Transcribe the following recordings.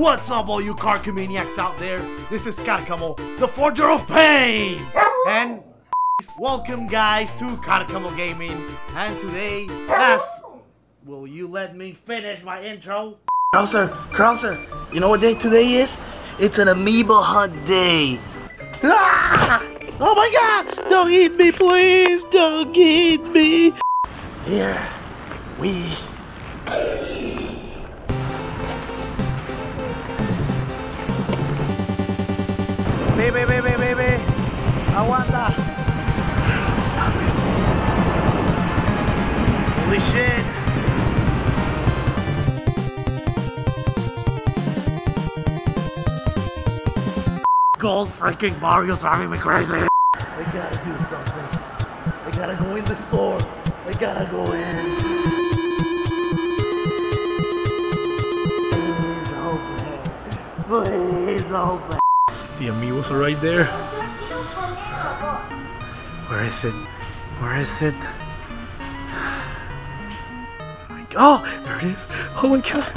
What's up, all you Karcamaniacs out there? This is Karcamo, the forger of pain! And welcome, guys, to Karcamo Gaming. And today, as will you let me finish my intro? Krauser, Krauser, you know what day today is? It's an amiibo hunt day. Ah! Oh my god! Don't eat me, please! Don't eat me! Here we Gold freaking Mario's driving me crazy! We gotta do something. We gotta go in the store. We gotta go in. Please oh, open. Please open. The amiibos are right there. Where is it? Where is it? Oh, my God. oh there it is. Oh my god.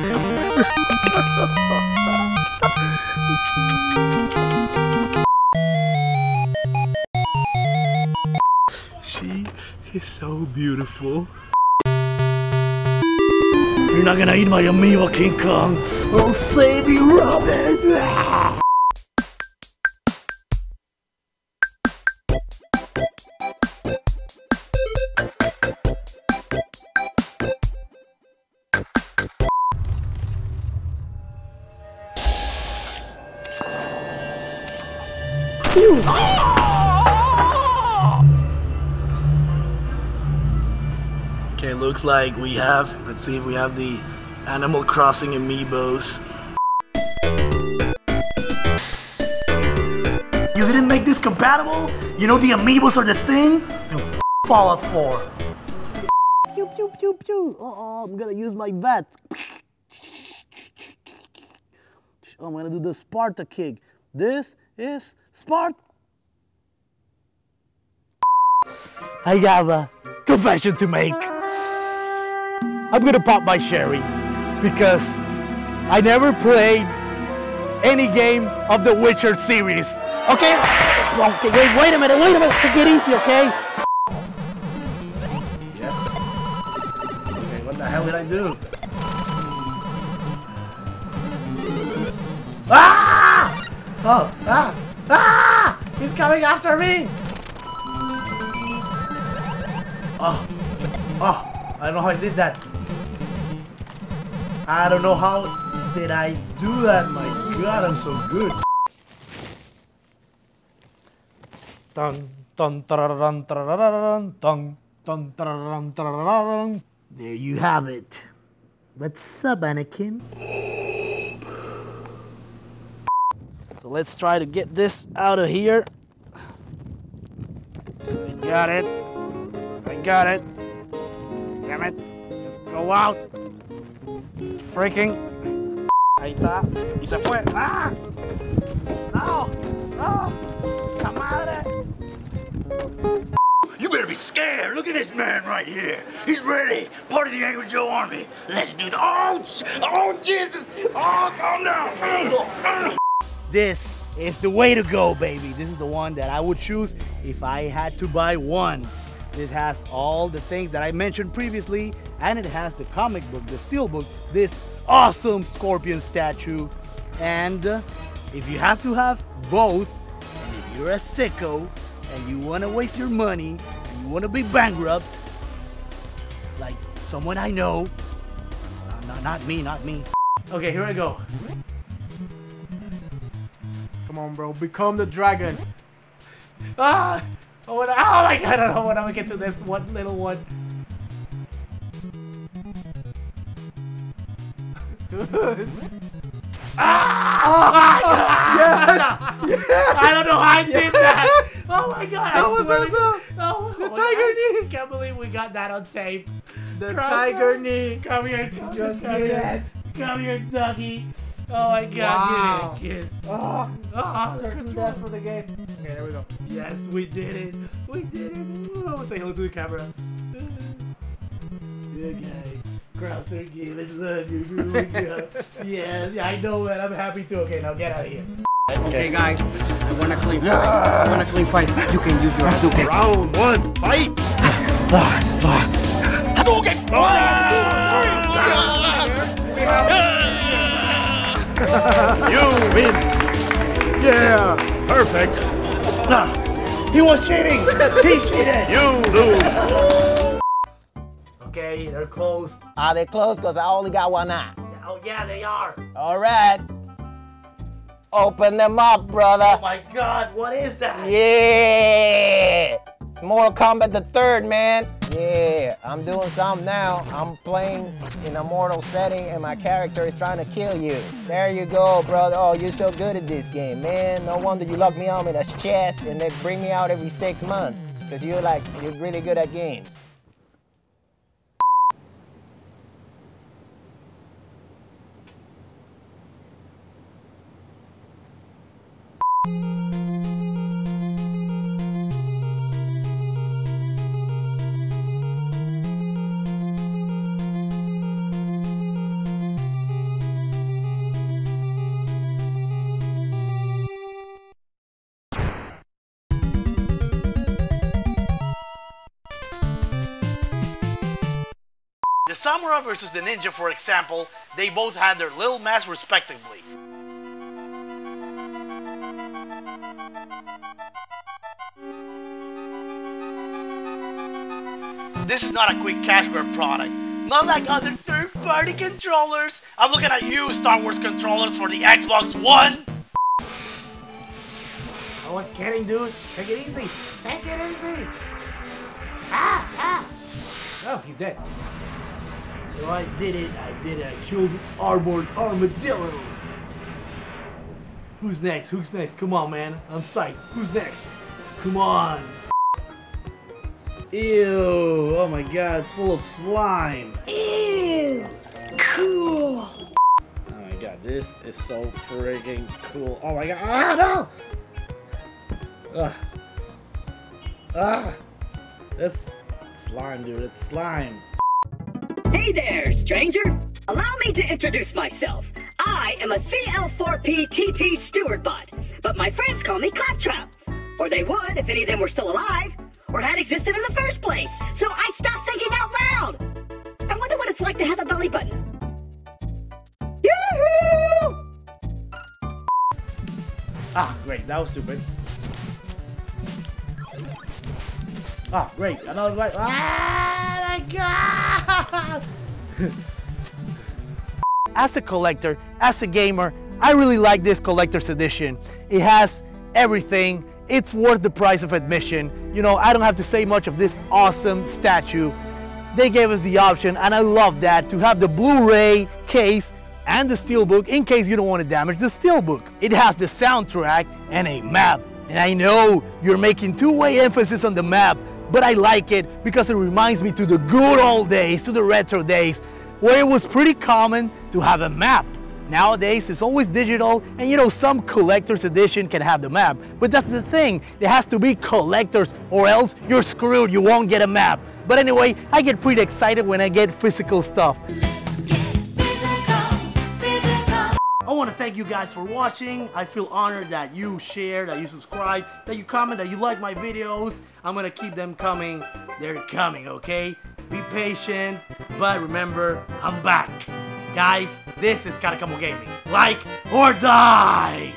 She is so beautiful. You're not gonna eat my amiibo, King Kong. I'll save you, Robin. Okay, looks like we have, let's see if we have the Animal Crossing amiibos. You didn't make this compatible? You know the amiibos are the thing? You Fallout 4. Pew pew pew pew. Oh, I'm gonna use my vet. Oh, I'm gonna do the Sparta kick. This is Sparta. I have a confession to make. I'm gonna pop my sherry because I never played any game of the Witcher series. Okay? Okay, wait, wait a minute, wait a minute. Take it easy, okay? Yes. Okay, what the hell did I do? Ah! Oh, ah! Ah! He's coming after me! Oh, oh, I don't know how I did that. I don't know how did I do that. My God, I'm so good. Dun dun dun dun dun dun dun dun There you have it. What's up, Anakin? So let's try to get this out of here. I got it. I got it. Damn it. Let's go out. Freaking. Ahí está. Y se fue. ¡Ah! No. No. ¡La! You better be scared. Look at this man right here. He's ready. Part of the Angry Joe army. Let's do the. Oh, oh, Jesus. Oh, calm down. This is the way to go, baby. This is the one that I would choose if I had to buy one. It has all the things that I mentioned previously, and it has the comic book, the steel book, this awesome scorpion statue. And uh, if you have to have both, and if you're a sicko, and you want to waste your money, and you want to be bankrupt, like someone I know, no, no, not me, not me. Okay, here I go. Come on, bro, become the dragon. Ah! Oh, what, oh my god, I don't know when I'm gonna get to this one little one. ah! Oh, yes! yes! I don't know how I did that! Oh my god, That I was swear awesome! Oh, The oh tiger God, knee. I can't believe we got that on tape. The Cross tiger out. knee. Come here, come Just here, come here. Come here, doggy. Oh my god, Wow. give me a kiss. Oh, Oh, ah, the certain control. death for the game. Okay, there we go. Yes, we did it. We did it. Oh, say hello to the camera. Good guy. Crosser Gibbons, love you. Google. yeah, yeah, I know it. I'm happy to. Okay, now get out of here. Okay, guys, I want a clean fight. I want a clean fight. You can use your Hadouken. Round one, fight! You win! Yeah! Perfect! Nah, He was cheating. he cheated. You lose! Okay, they're closed. Are they closed? Because I only got one eye. Oh yeah, they are. All right. Open them up, brother. Oh my God, what is that? Yeah. It's Mortal Kombat the third, man. Yeah, I'm doing something now. I'm playing in a mortal setting and my character is trying to kill you. There you go, brother. Oh, you're so good at this game, man. No wonder you lock me on in a chest and they bring me out every six months. Because you're like, you're really good at games. The Samurai versus the Ninja, for example, they both had their little mask respectively. This is not a quick cash product. Not like other third-party controllers. I'm looking at you, Star Wars controllers for the Xbox One. I was kidding, dude. Take it easy. Take it easy. Ah, ah. Oh, he's dead. So I did it, I did it, I killed Armored Armadillo! Who's next? Who's next? Come on, man. I'm psyched. Who's next? Come on! Ew! Oh my god, it's full of slime! Ew! Cool! Oh my god, this is so friggin' cool. Oh my god, ah, no! Ugh. Ah! That's slime, dude, it's slime. Hey there, stranger! Allow me to introduce myself. I am a CL4P TP steward bot, but my friends call me Claptrap. Or they would if any of them were still alive, or had existed in the first place. So I stopped thinking out loud. I wonder what it's like to have a belly button. Yoo-hoo! Ah, great, that was stupid. Ah, great, another right. Ah, my god! as a collector, as a gamer, I really like this collector's edition. It has everything. It's worth the price of admission. You know, I don't have to say much of this awesome statue. They gave us the option, and I love that, to have the Blu-ray case and the steelbook in case you don't want to damage the steelbook. It has the soundtrack and a map. And I know you're making two-way emphasis on the map, but I like it because it reminds me to the good old days, to the retro days, where it was pretty common to have a map. Nowadays, it's always digital, and you know, some collector's edition can have the map. But that's the thing, it has to be collector's, or else you're screwed, you won't get a map. But anyway, I get pretty excited when I get physical stuff. To thank you guys for watching. I feel honored that you share, that you subscribe, that you comment, that you like my videos. I'm going to keep them coming. They're coming, okay? Be patient, but remember, I'm back. Guys, this is Karcamo Gaming. Like or die!